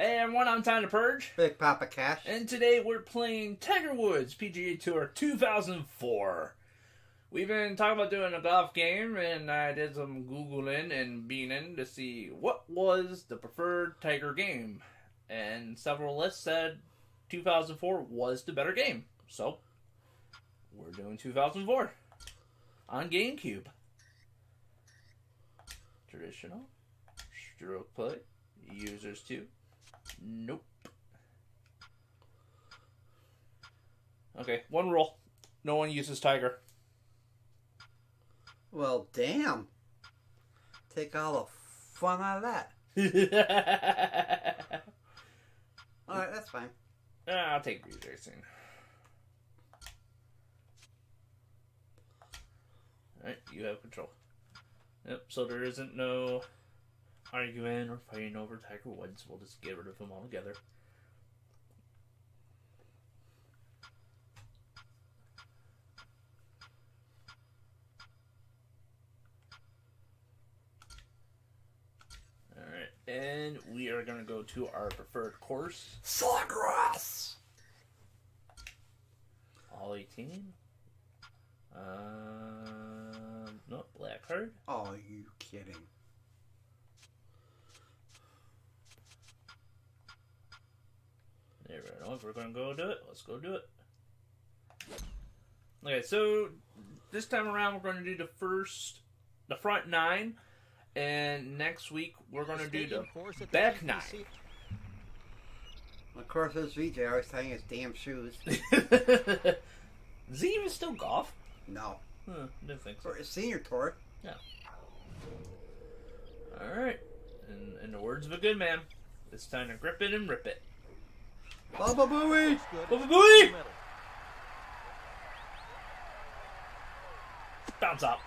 Hey everyone, I'm Time to Purge, Big Papa Cash. and today we're playing Tiger Woods PGA Tour 2004. We've been talking about doing a golf game, and I did some googling and beaning to see what was the preferred Tiger game, and several lists said 2004 was the better game. So we're doing 2004 on GameCube. Traditional, stroke play, users two. Nope. Okay, one rule. No one uses Tiger. Well, damn. Take all the fun out of that. Alright, that's fine. Ah, I'll take Breeze Racing. Alright, you have control. Yep, so there isn't no arguing or fighting over Tiger Woods. We'll just get rid of him altogether. Alright, and we are going to go to our preferred course. Sawgrass! All 18. Um, no, black card. Oh, you kidding. There we go. If we're gonna go do it, let's go do it. Okay, so this time around we're gonna do the first, the front nine, and next week we're gonna do the back nine. Of course, this Vijay always tying his damn shoes. Does he even still golf? No. Huh, didn't think so. For his senior tour. Yeah. All right. In, in the words of a good man, it's time to grip it and rip it. Baba Booey! Booey booey! Bounce up.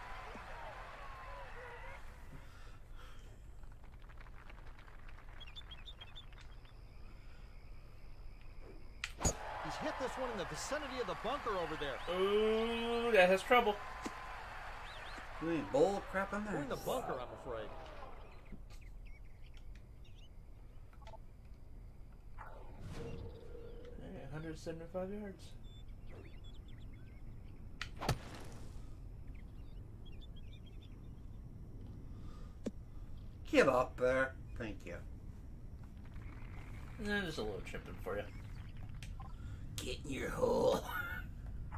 He's hit this one in the vicinity of the bunker over there. Ooh, that has trouble. You ain't bull crap in We're there. in the bunker, I'm afraid. Hey, 175 yards. Get up there. Thank you. Eh, just a little chipping for you. Get in your hole. Uh,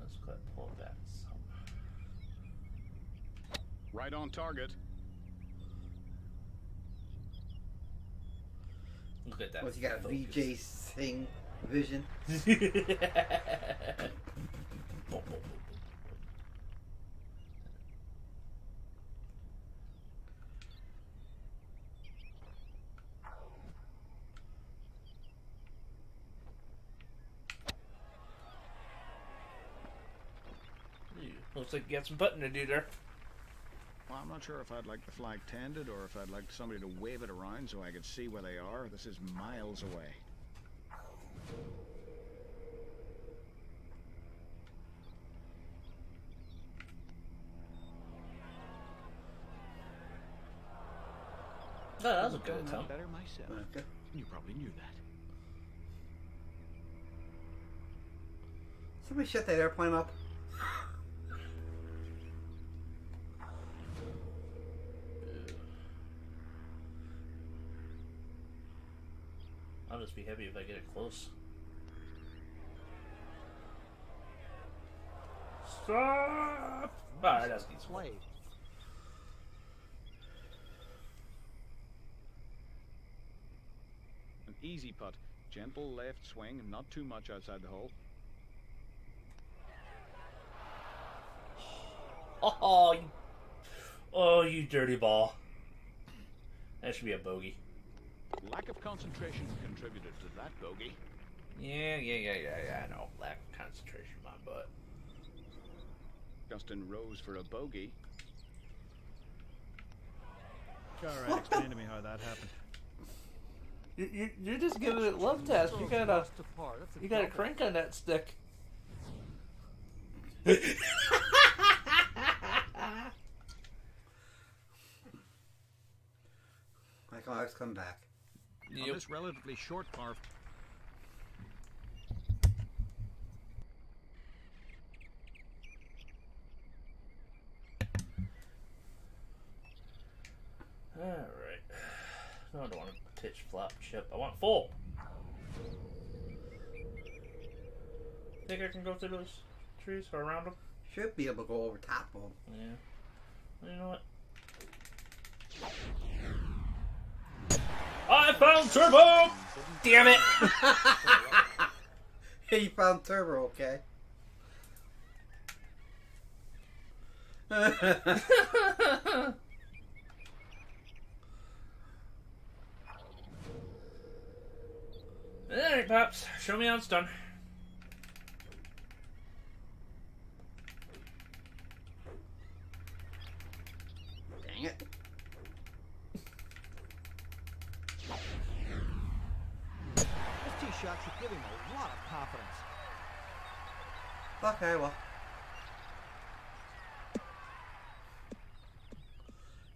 let's go ahead and pull it back some. Right on target. Look at that. What's he got? focus. Vijay Singh vision? Looks like you got some button to do there. Well, I'm not sure if I'd like the flag tended or if I'd like somebody to wave it around so I could see where they are. This is miles away. Oh, that was a good Done that attempt. better myself. Okay. You probably knew that. Somebody shut that airplane up. I'll just be happy if I get it close. Stop! Alright, that's decent. Played. An easy putt. Gentle left swing, not too much outside the hole. Oh, oh, you dirty ball. That should be a bogey. Lack of concentration contributed to that bogey. Yeah, yeah, yeah, yeah, yeah. I know. Lack of concentration, my butt. Justin Rose for a bogey. All right, explain to me how that happened. You, you, you're just giving it love test. You gotta, Lost a par. That's a you gotta crank on that stick. I can come back. On this relatively short par, Alright. No, I don't want a pitch flop chip. I want full. Think I can go through those trees or around them? Should be able to go over top of them. Yeah. You know what? I found turbo! Damn it! Hey, you found Turbo, okay? Alright, Pops. Show me how it's done. Shot should give him a lot of confidence. Okay, well.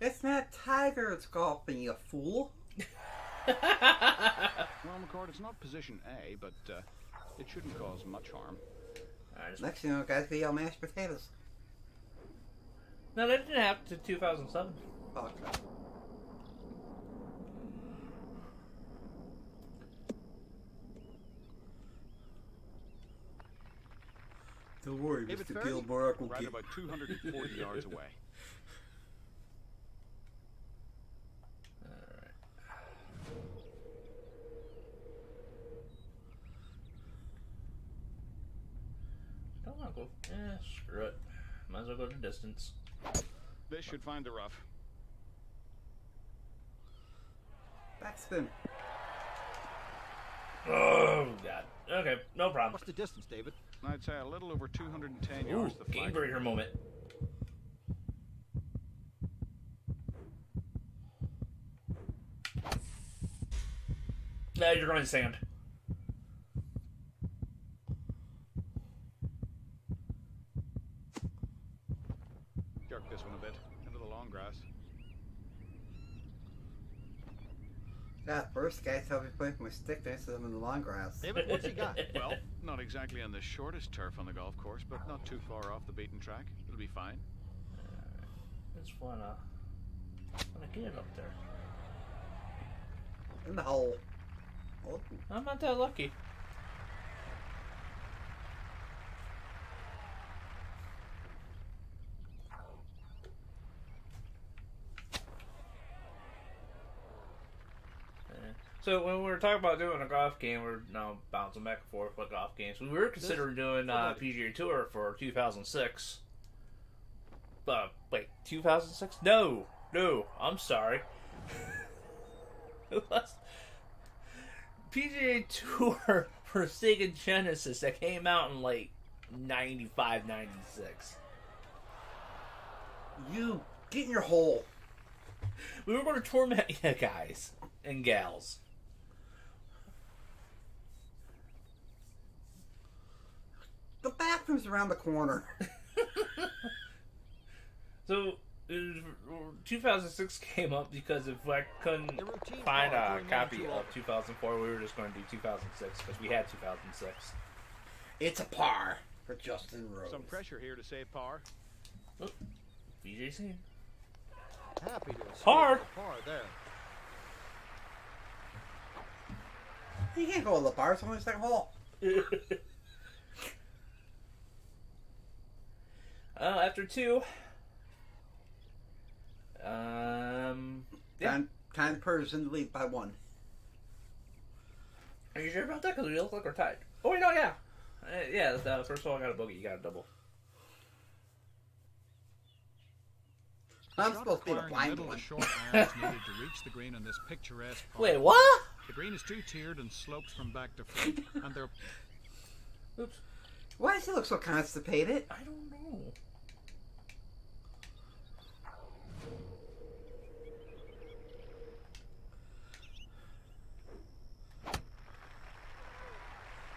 It's not Tiger it's golfing, you fool. well, McCord, it's not position A, but uh, it shouldn't cause much harm. I just... Next thing you know, guys, we yell mashed potatoes. No, that didn't happen to 2007. Okay. Don't worry, David Mr. Ferry? Gilmore. Will Right get... about 240 yards away. Alright. Don't want to go. Eh, screw it. Might as well go to distance. This should find the rough. Backspin. Oh, God. Okay, no problem. What's the distance, David? I'd say a little over 210 Ooh, yards. The game breaker moment. Now you're going to sand. Jerk this one a bit into the long grass. Yeah, first guys help me play with my stick next to them in the long grass. David, what's he got? Well, not exactly on the shortest turf on the golf course, but not too far off the beaten track. It'll be fine. Just wanna, wanna get it up there. In the hole. Oh, I'm not that lucky. Yeah. So when we were talking about doing a golf game, we're now bouncing back and forth with golf games. We were considering doing uh, PGA Tour for 2006. But wait, 2006? No, no, I'm sorry. PGA Tour for Sega Genesis that came out in like 95, 96. you get in your hole. We were going to torment you guys and gals. The bathroom's around the corner. So, uh, 2006 came up because if I couldn't find a copy of 2004, we were just going to do 2006 because we had 2006. It's a par for Justin Rose. Some pressure here to save par. Oh, BJC. Happy to escape Par. par there. You can't go to the bar. It's only the second hole. uh, after two, um, yeah. Time, time Purse in the lead by one. Are you sure about that? Because we look like we're tied. Oh, wait, no, yeah. Uh, yeah, the first of all, I got a bogey. You got a double. I'm supposed to be the blind middle one. short irons needed to reach the green on this picturesque par. Wait, what? The green is two-tiered and slopes from back to front, and there Oops. Why does he look so constipated? I don't know.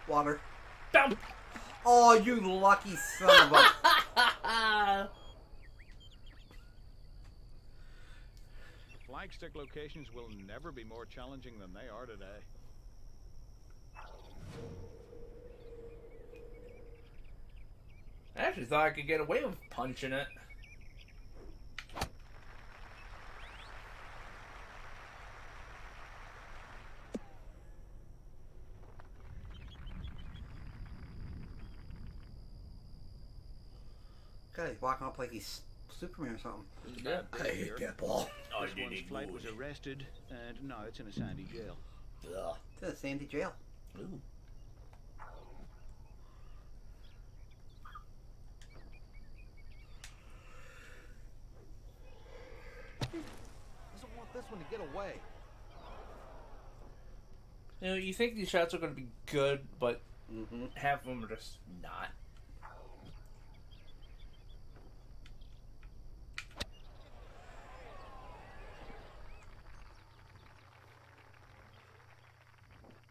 Water. Down. Oh, you lucky son of a. flagstick locations will never be more challenging than they are today. I actually thought I could get away with punching it. God, he's walking up like he's Superman or something. Yeah. I hate that ball. Oh, This one's flight was arrested, and now it's in a sandy jail. Ugh. To the Sandy jail. Ooh. Doesn't want this one to get away. You know, you think these shots are going to be good, but Mm-hmm. half of them are just not.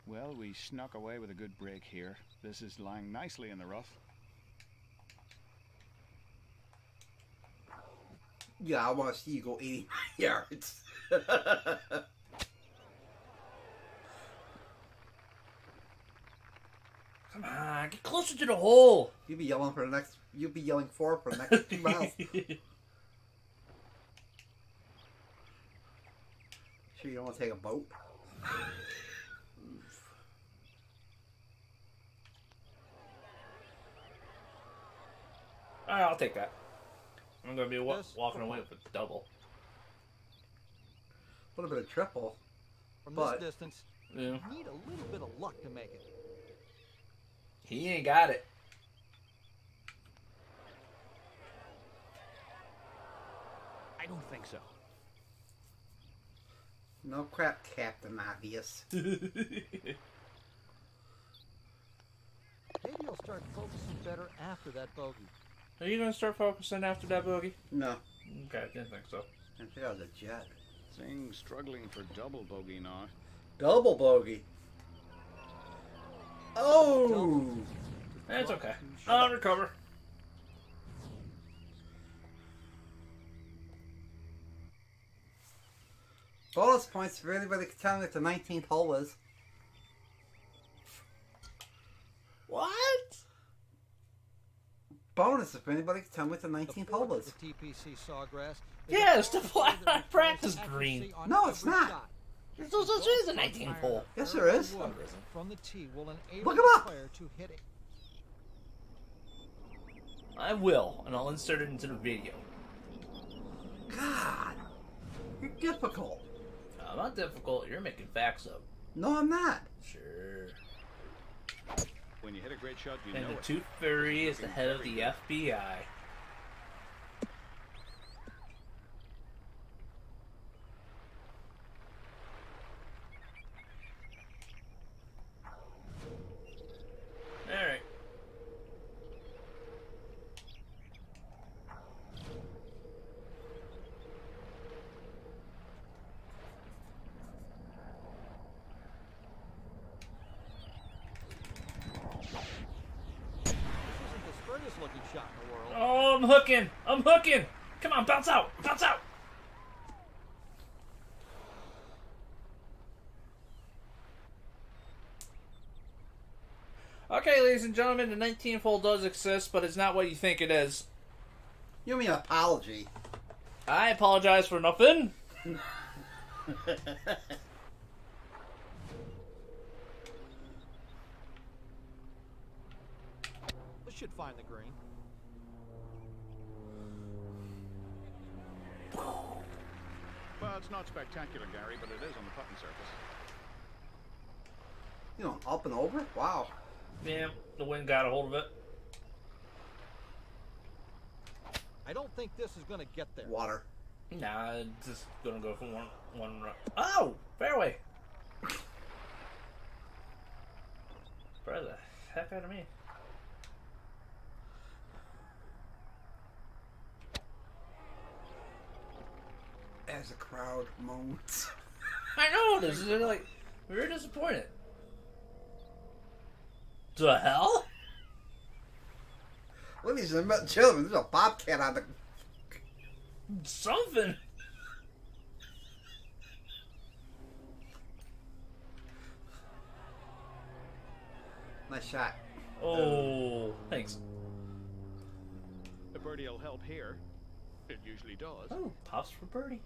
Well, we snuck away with a good break here. This is lying nicely in the rough. Yeah, I want to see you go 80 yards. Come on, get closer to the hole. You'll be yelling for the next. You'll be yelling for for the next two miles. Sure, you don't want to take a boat. All right, I'll take that. I'm going to be wa- walking away with a double. A little bit of triple. From But- this distance, Yeah. you need a little bit of luck to make it. He ain't got it. I don't think so. No crap, Captain Obvious. Maybe you'll start focusing better after that bogey. Are you going to start focusing after that bogey? No, Okay, I didn't think so. I think I was a jet. Thing struggling for double bogey now. Double bogey. Oh! That's okay. I'll recover. Bonus points for anybody can tell me what the 19th hole was. What? Bonus if anybody can tell me what the The 19th hole of is. the TPC Sawgrass. is Yeah, a it's the flat practice green. No, it's not. shot. There's no such thing as a 19 hole. Yes, there is. From the tee will enable Look the 'em up. player to hit it. I will, and I'll insert it into the video. God! You're difficult. I'm not difficult. You're making facts up. No, I'm not. Sure. When you hit a great shot, you And know the it. Tooth Fairy is the head of the FBI. Alright. This isn't the straightest looking shot in the world. Oh, I'm hooking! I'm hooking! Come on, bounce out! Bounce out! Okay, ladies and gentlemen, the 19th hole does exist, but it's not what you think it is. You mean apology. I apologize for nothing. This should find the green. Well, it's not spectacular, Gary, but it is on the putting surface. You know, up and over? Wow. Yeah, the wind got a hold of it. I don't think this is going to get there. Water. Nah, it's just gonna go for one one run. Oh, fairway. Bro, the heck out of me. As the crowd moans. I know this is like very disappointed the hell? What is this about children? There's a bobcat on the. Something. Nice shot. Oh, thanks. A birdie will help here. It usually does. Oh, pops for birdie.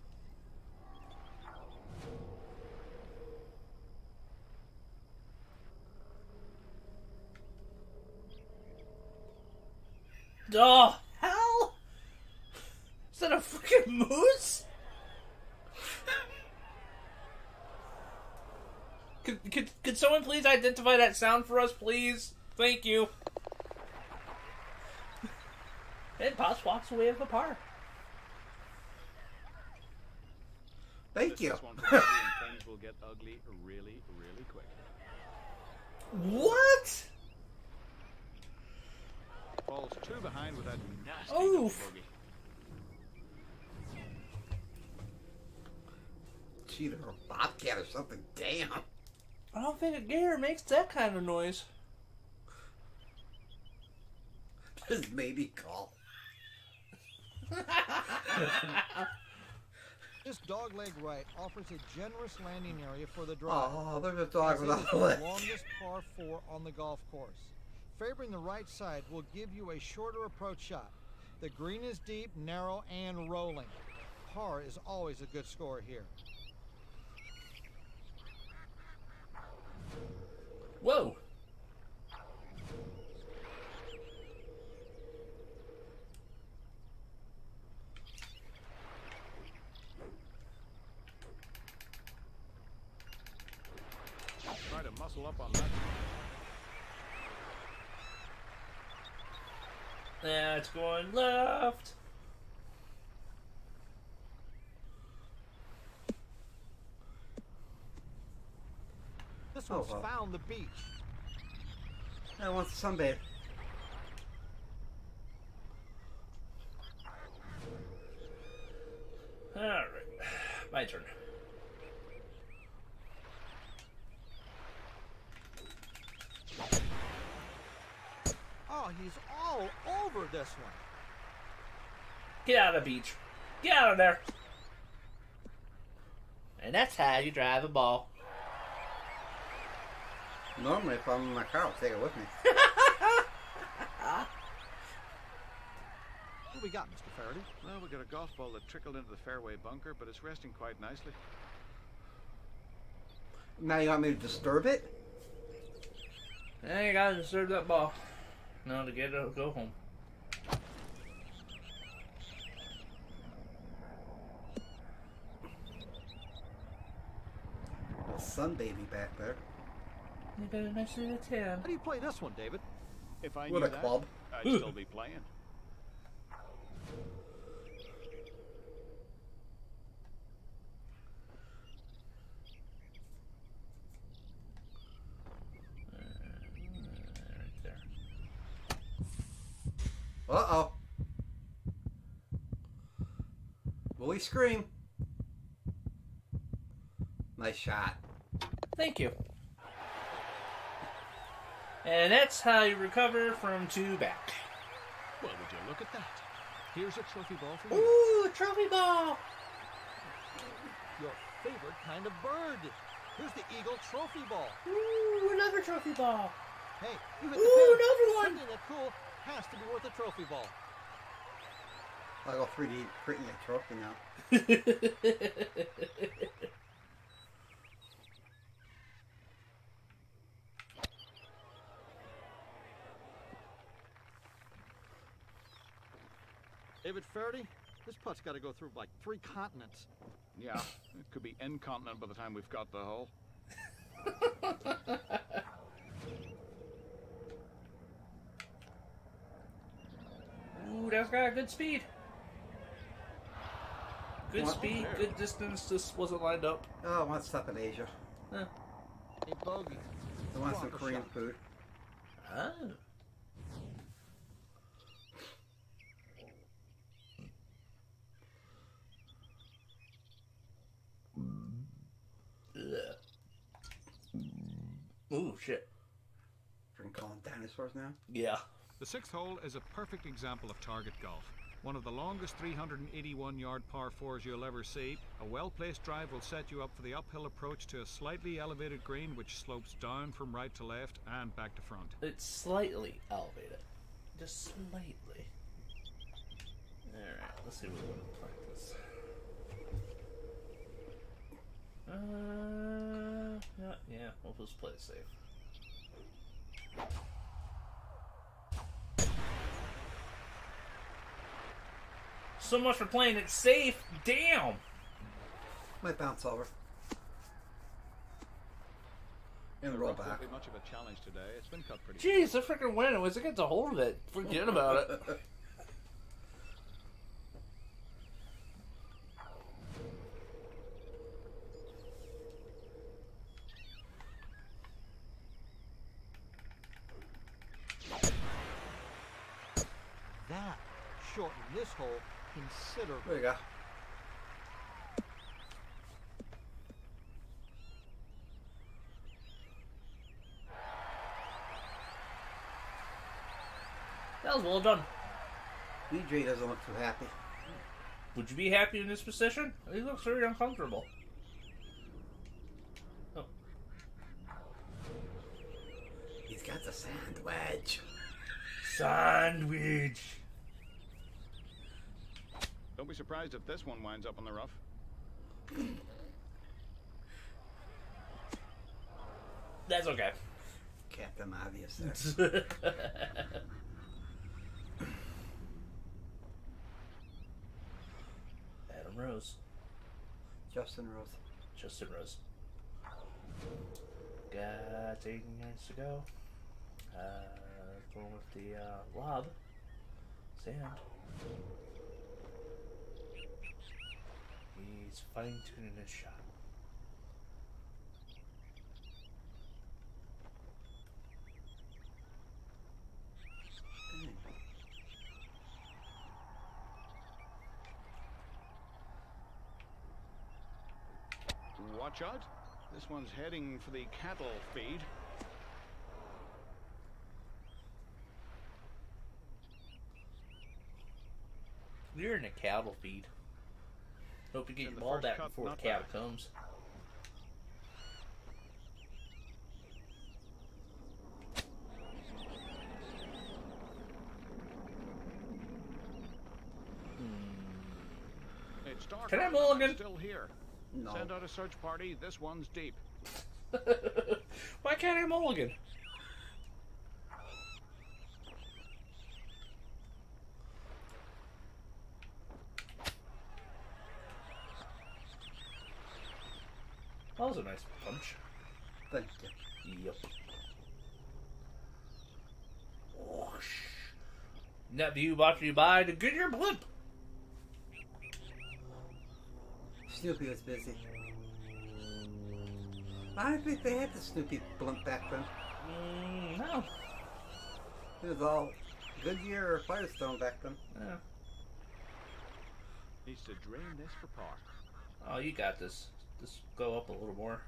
Oh, hell! Is that a freaking moose? could, could, could someone please identify that sound for us, please? Thank you. And Pops walks away with the park. Thank This you. is one for birdie and things will get ugly really, really quick. What? Falls two behind with that nasty Oof. double bogey. Cheetah or bobcat or something. Damn. I don't think a gator makes that kind of noise. This maybe call. This dogleg right offers a generous landing area for the drive. Oh, there's a dog as without is a the leg. longest par four on the golf course. Favoring the right side will give you a shorter approach shot. The green is deep, narrow, and rolling. Par is always a good score here. Whoa. Try to muscle up on that. That's going left. This Oh, one's well. found the beach. I want to sunbathe. Alright. My turn. Oh, he's all over this one. Get out of the beach. Get out of there. And that's how you drive a ball. Normally, if I'm in my car, I'll take it with me. What do we got, Mr. Feherty? Well, we got a golf ball that trickled into the fairway bunker, but it's resting quite nicely. Now you want me to disturb it? Hey, you gotta disturb that ball. No, to get it, go home. Sun baby back there. You better nice to the ten. How do you play this one, David? If I With knew a that, club. I'd still be playing. Right there. Uh oh. Will we scream? Nice shot. Thank you. And that's how you recover from two back. Well, would you look at that? Here's a trophy ball for you. Ooh, trophy ball! Your favorite kind of bird. Here's the Eagle Trophy Ball. Ooh, another trophy ball. Hey, you hit the Ooh, pin. another one. Something that cool has to be worth a trophy ball. I'll go 3D printing a trophy now. David Feherty, this putt's got to go through like three continents. Yeah, it could be incontinent by the time we've got the hole. Ooh, that's got a good speed. Good What? speed, There. good distance, just wasn't lined up. Oh, I want stuff in Asia. Huh. A bogey. I want some Korean shot. food. Oh. Ooh, shit. Freaking calling dinosaurs now. Yeah. The sixth hole is a perfect example of target golf. One of the longest 381 yard par 4s you'll ever see. A well placed drive will set you up for the uphill approach to a slightly elevated green which slopes down from right to left and back to front. It's slightly elevated. Just slightly. Alright, let's see what we want to practice. Uh, yeah, yeah, we'll just play it safe. So much for playing it safe. Damn. Might bounce over. And roll Rough won't back. be much of a challenge today. It's been cut pretty. Jeez, I freaking win. Once it gets a hold of it, forget about it. That shortened this hole considerably. There considerably. you go. That was well done. BJ doesn't look too happy. Would you be happy in this position? He looks very uncomfortable. Oh, He's got the sand wedge. sandwich. Don't be surprised if this one winds up on the rough. That's okay. Captain Obvious there. Adam Rose. Justin Rose. Justin Rose. Got 18 minutes to go. Uh, going with the uh, lob. Sand. He's fine tuning his shot. Watch out. This one's heading for the cattle feed. You're in a cattle feed. Hope you get In your ball back before the not cattle bad. comes. Hmm. It's dark. Can I out, mulligan? Still here. No. Send out a search party. This one's deep. Why can't I mulligan? That was a nice punch. Thank you. Yep. Whoosh. Net view brought to you by the Goodyear Blimp. Snoopy was busy. I don't think they had the Snoopy blimp back then. Mm, no. It was all Goodyear or Firestone back then. Yeah. Needs to drain this for par. Oh, you got this. Just go up a little more.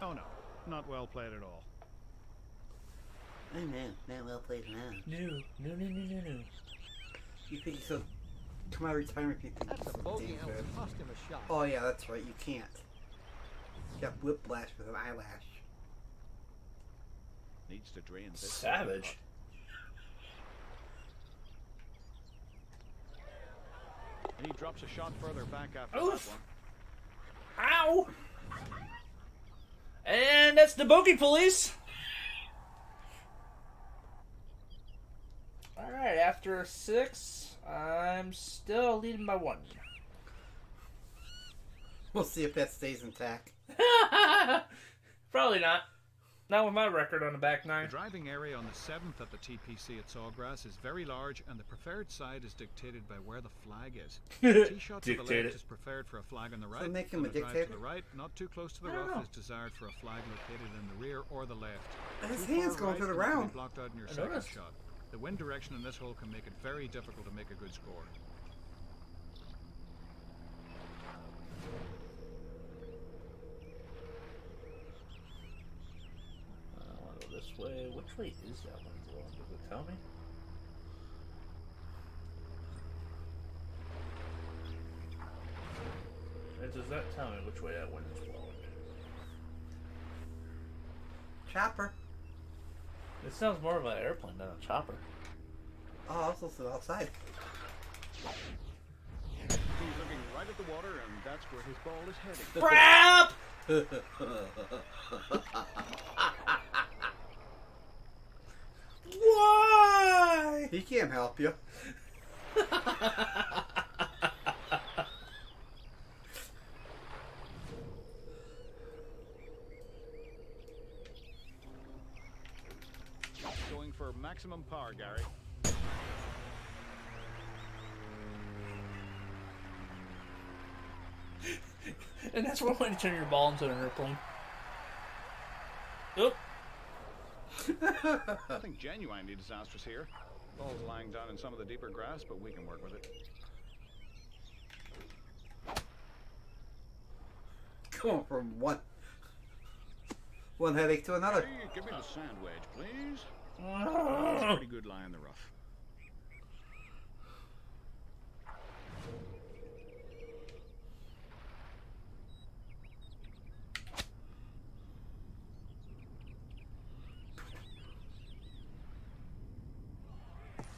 Oh no, not well played at all. I know, not well played now. No, no, no, no, no, no. You think he'll come out of retirement if you think That's he's a so bogey damn and good. cost him a shot. Oh yeah, that's right, you can't. He's got whiplash with an eyelash. Needs to drain this. Savage. And he drops a shot further back after Oof. that one. Ow! And that's the bogey police. All right, after six, I'm still leading by one. We'll see if that stays intact. Probably not. Not with my record on the back nine. The driving area on the 7th at the TPC at Sawgrass is very large, and the preferred side is dictated by where the flag is. Tee shot to the Dictated. left is preferred for a flag on the right. So make him a drive dictator? To the right, not too close to the rough, know. is desired for a flag located in the rear or the left. His hand's far going through the right, and you'll round. Blocked out in your I second noticed. shot. The wind direction in this hole can make it very difficult to make a good score. I want to go this way. Which way is that one going? Does it tell me? Does that tell me which way that wind is blowing? Chopper. It sounds more of an airplane than a chopper. Oh, I was listening outside. He's looking right at the water, and that's where his ball is heading. Crap! Why? he can't help you. Going for maximum power, Gary. And that's one way to turn your ball into an airplane. Oop. Nothing genuinely disastrous here. Ball's lying down in some of the deeper grass, but we can work with it. Going from one one headache to another. Hey, give me the sand wedge, please. That's a pretty good lie in the rough.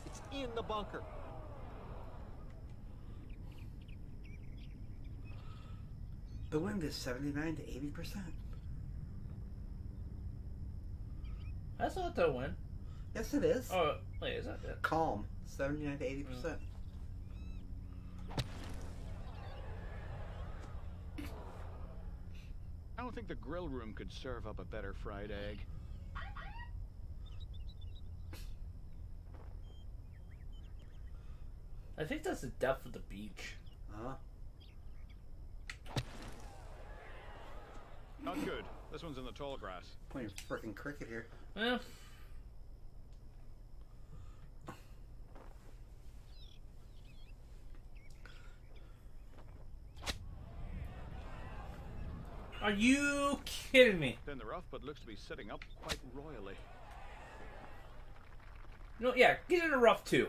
It's in the bunker. The wind is 79 to 80%. That's not the wind. Yes, it is. Oh, wait, is that it? Calm. 79 to 80%. I don't think the grill room could serve up a better fried egg. I think that's the depth of the beach. Uh-huh. Not good. This one's in the tall grass. Playing freaking cricket here. Yeah. Are you kidding me? In the rough, but looks to be sitting up quite royally. No, yeah, get in a rough too.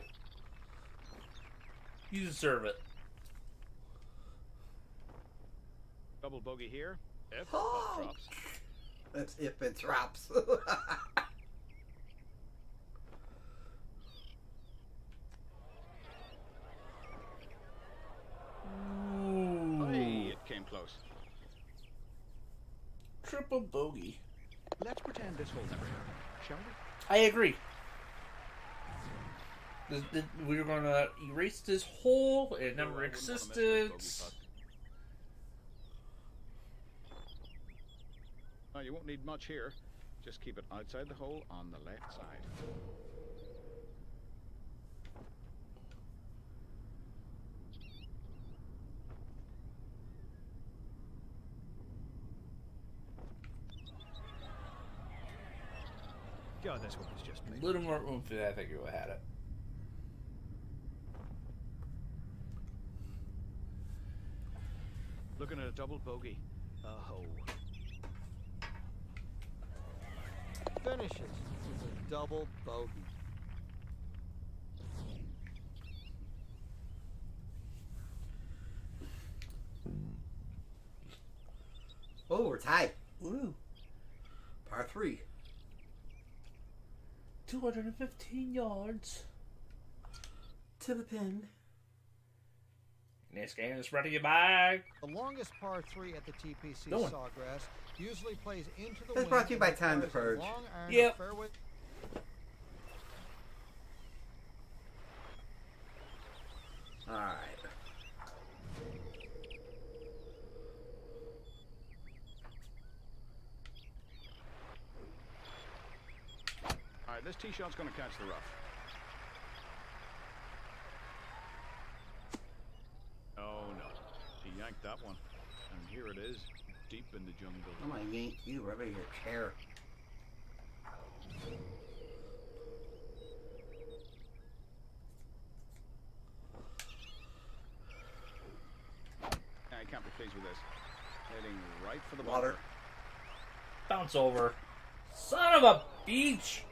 You deserve it. Double bogey here. If Oh. putt drops. That's if it drops. Ooh. Hey, it came close. Triple bogey. Let's pretend this hole never shall we? I agree. This- this- We're gonna erase this hole. It never wouldn't wanna miss this existed. bogey. Now, you won't need much here. Just keep it outside the hole on the left side. God, this one was just me. A little more room for that. I think you would have had it. Looking at a double bogey. A hole. Finishes with a double bogey. oh, we're tied. Ooh. Par three. 215 yards. To the pin. This game is brought to you by. The longest par three at the TPC Going. Sawgrass usually plays into the That's wind brought to you by Time to Purge. Yep. fairway Alright. All right, this tee shot's going to catch the rough. Oh no, he yanked that one, and here it is, deep in the jungle. I'm gonna yank you right out of your chair. I can't be pleased with this. Heading right for the Water. bunker. Bounce over. Son of a beach!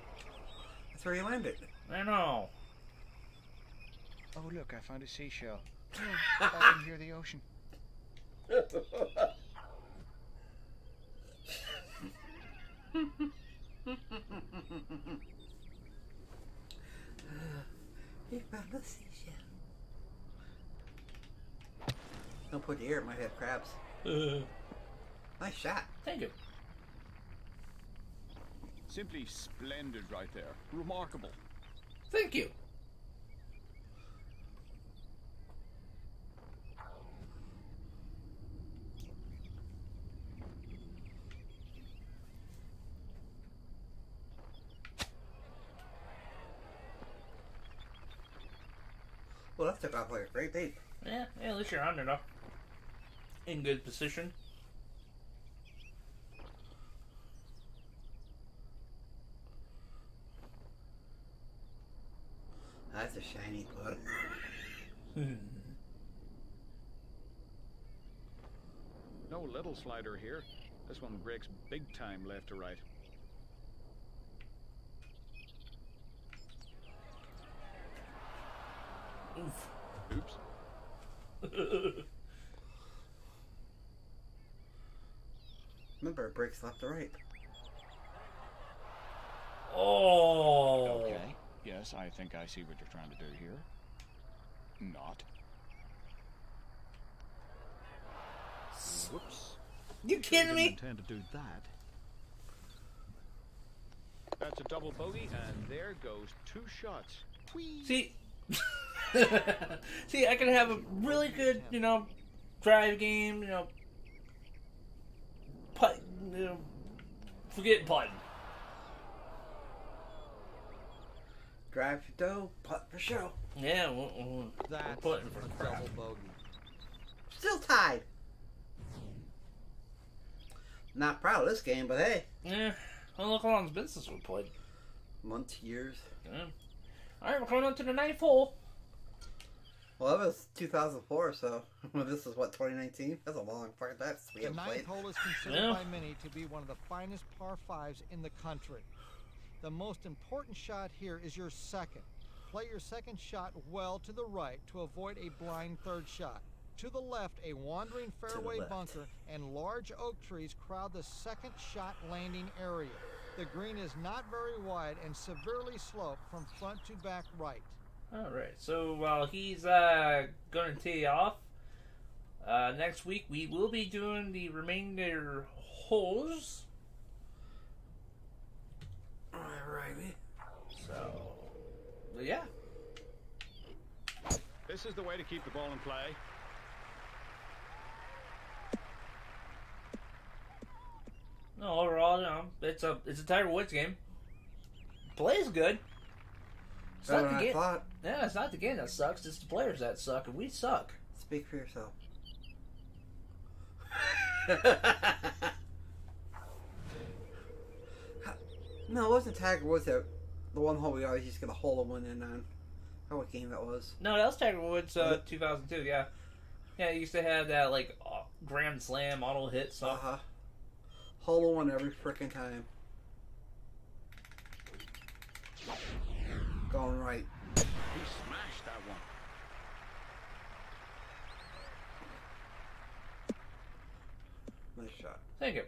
That's where you landed. I know. Oh, look, I found a seashell. I can hear the ocean. He's my Lucy shell. Don't put the ear, it might have crabs. Uh-huh. Nice shot. Thank you. Simply splendid right there. Remarkable. Thank you. Well, that took off like a great bait. Yeah, yeah, at least you're on under though. In good position. That's a shiny putt. No slider here. This one breaks big time left to right. Oof. Oops. Remember, it breaks left to right. oh. Okay. Yes, I think I see what you're trying to do here. Not. Whoops. You kidding Didn't me? intend to do that. That's a double bogey, and there goes two shots. Whee! See, see, I can have a really good, you know, drive game, you know, putt, you know, forget putting. Drive for dough, putt for show. Yeah, we're, we're That's putting for a crap. double bogey. Still tied. Not proud of this game, but hey, Yeah, well, look how long it's been since we played. months, years. Yeah. All right, we're coming on to the ninth hole. Well, that was 2004, so well, this is what 2019. That's a long fucking time since we The haven't ninth hole is considered Yeah. by many to be one of the finest par fives in the country. The most important shot here is your second. Play your second shot well to the right to avoid a blind third shot. To the left, a wandering fairway bunker and large oak trees crowd the second shot landing area. The green is not very wide and severely sloped from front to back right. All right, so while he's uh, going to tee off, uh, next week we will be doing the remainder holes. Alrighty. So, yeah. This is the way to keep the ball in play. No, you know, it's a it's a Tiger Woods game. Plays good. It's Better not the game. thought. Yeah, it's not the game that sucks. It's the players that suck, and we suck. Speak for yourself. no, it wasn't Tiger Woods that the one hole we always used to get a hole in one in on. Or what game that was? No, that was Tiger Woods, uh, 2002. Yeah, yeah. He used to have that like uh, Grand Slam auto hit Uh stuff. huh. Hole in one every freaking time. Going right. He smashed that one. Nice shot. Thank you.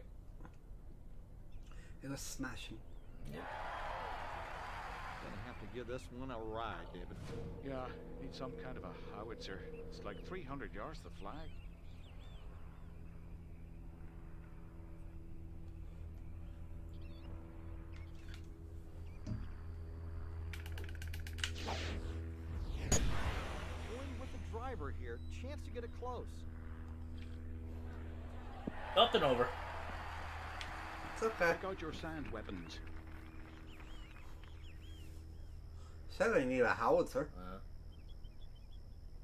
It was smashing. Yeah. Gonna have to give this one a ride, David. Yeah, need some kind of a howitzer. It's like 300 yards to the flag. Going with the driver here, chance to get it close. Up and over. It's okay. Take out your sand weapons. Said I need a howitzer. Uh,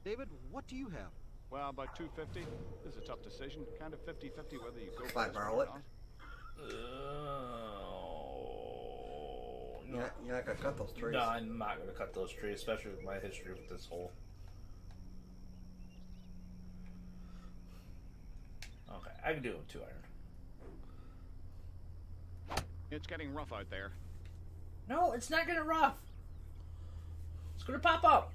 David, what do you have? Well, about 250. This is a tough decision. Kind of 50-50 whether you go If for I this one borrow or it. not. oh, You're not, you're not gonna cut those trees. No, I'm not going to cut those trees, especially with my history with this hole. Okay, I can do it with two iron. It's getting rough out there. No, it's not going to rough. It's going to pop up.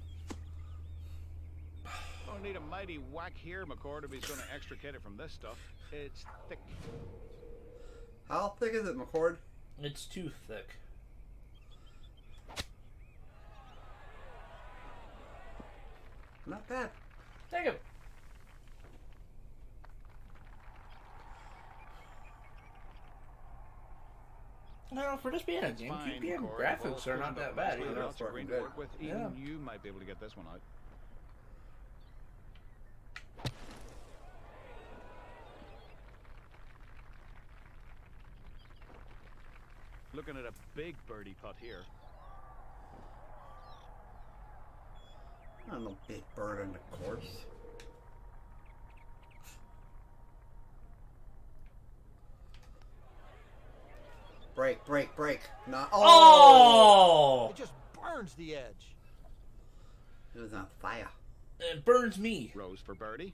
Gonna need a mighty whack here, McCord, if he's gonna extricate it from this stuff. It's thick. How thick is it, McCord? It's too thick. Not bad. Take it. No, for just being a GameCube game, McCord. graphics Well, are not that bad either. Lots of Good. work with. Yeah. You might be able to get this one out. Looking at a big birdie putt here. Not no big bird on the course. Break, break, break. Not. Oh! Oh! It just burns the edge. It was on fire. It burns me. Rose for birdie.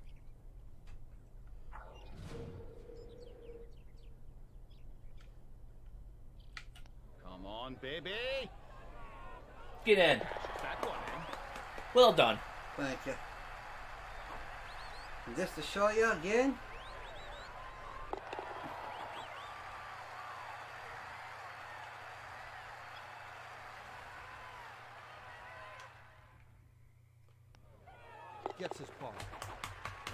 Come on, baby. Get in. One in. Well done. Thank you. And just to show you again. Gets his par.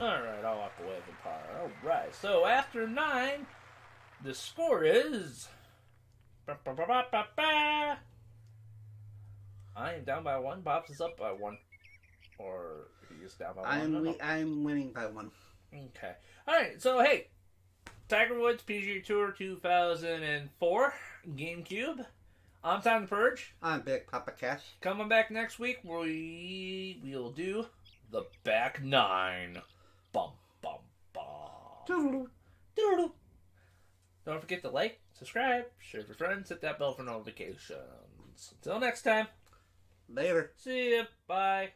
Alright, I'll walk away with the par. Alright, so after nine, the score is. I am down by one. Pops is up by one. Or he's down by one. I I'm don't know. wi- I'm winning by one. Okay. Alright, so hey. Tiger Woods PGA Tour 2004 GameCube. I'm Time the Purge. I'm Big Papa Cash. Coming back next week, we will do the back nine. Bum bum bum. Doodle. Don't forget to like, subscribe, share with your friends, hit that bell for notifications. Until next time, Later. see ya. Bye.